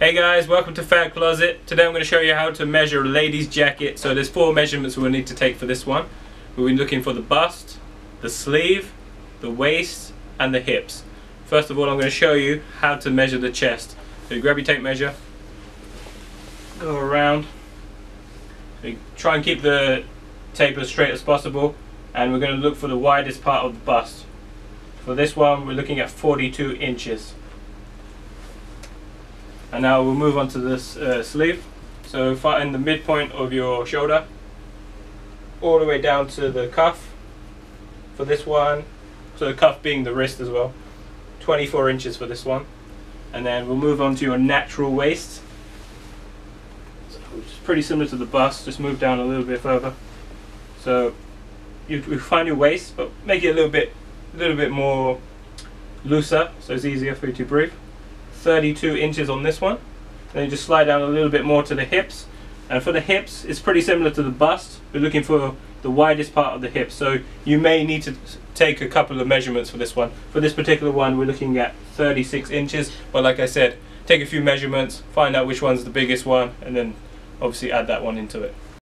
Hey guys, welcome to Fadcloset. Today I'm going to show you how to measure a lady's jacket. So there's four measurements we'll need to take for this one. We'll be looking for the bust, the sleeve, the waist and the hips. First of all I'm going to show you how to measure the chest. So you grab your tape measure, go around, so try and keep the tape as straight as possible and we're going to look for the widest part of the bust. For this one we're looking at 42 inches. And now we'll move on to this uh, sleeve. So find the midpoint of your shoulder, all the way down to the cuff. For this one, so the cuff being the wrist as well, 24 inches for this one. And then we'll move on to your natural waist. Which is pretty similar to the bust, just move down a little bit further. So you, you find your waist, but make it a little bit, a little bit more looser, so it's easier for you to breathe. 32 inches on this one. Then you just slide down a little bit more to the hips. And for the hips, it's pretty similar to the bust. We're looking for the widest part of the hips. So you may need to take a couple of measurements for this one. For this particular one, we're looking at 36 inches. But like I said, take a few measurements, find out which one's the biggest one, and then obviously add that one into it.